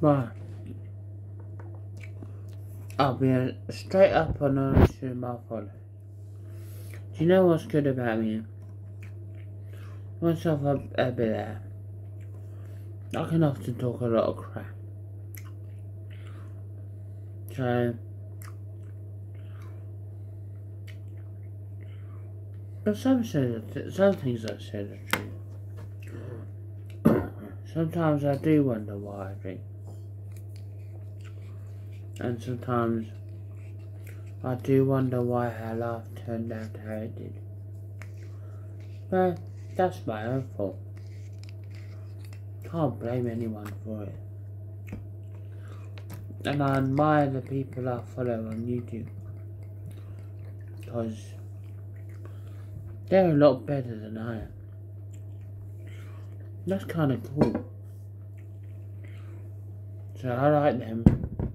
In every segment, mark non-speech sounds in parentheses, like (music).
Right. I'll be straight up and honest with my follow. Do you know what's good about me? Once I've a, bit there, I can often talk a lot of crap. So, but some say some things I said are true. sometimes I do wonder why I drink, and sometimes I do wonder why her life turned out how it did. But that's my own fault. Can't blame anyone for it. And I admire the people I follow on YouTube. Because they're a lot better than I am. That's kind of cool. So I like them.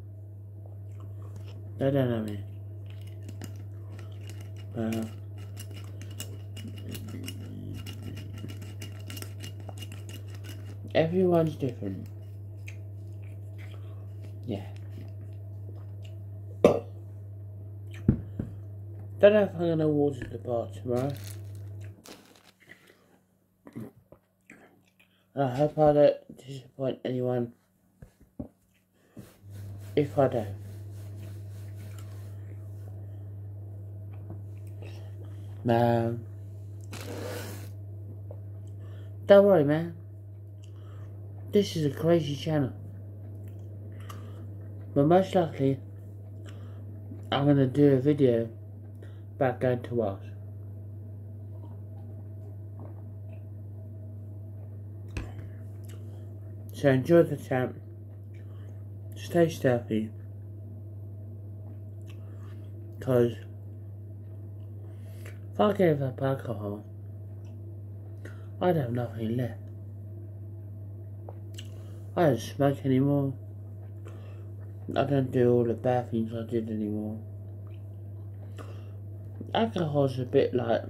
Don't know. Uh, everyone's different. Yeah. Don't know if I'm gonna water the bar tomorrow. I hope I don't disappoint anyone if I don't. Man. Don't worry, man. This is a crazy channel. But most likely, I'm going to do a video about going to Wales. So enjoy the champ. Stay stealthy. Because if I gave up alcohol, I'd have nothing left. I don't smoke anymore. I don't do all the bad things I did anymore. Alcohol's a bit like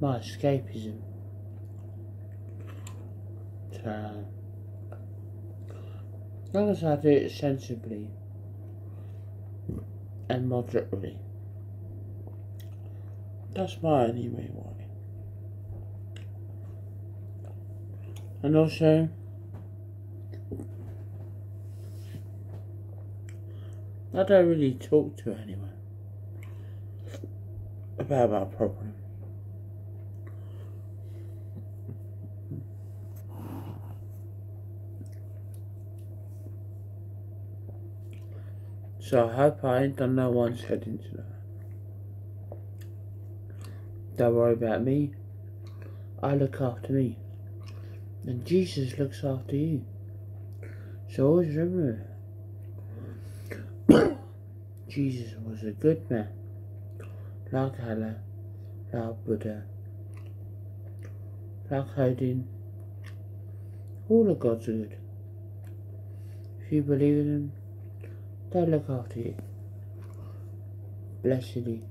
my escapism. So, as long as I do it sensibly and moderately. That's my anyway why. And also I don't really talk to anyone about my problem. So I hope I ain't done no one's head into that. Don't worry about me. I look after me. And Jesus looks after you. So always remember (coughs) Jesus was a good man, like Allah, like Buddha, like Odin. All the gods are good. If you believe in them, they'll look after you. Blessed Blessedly.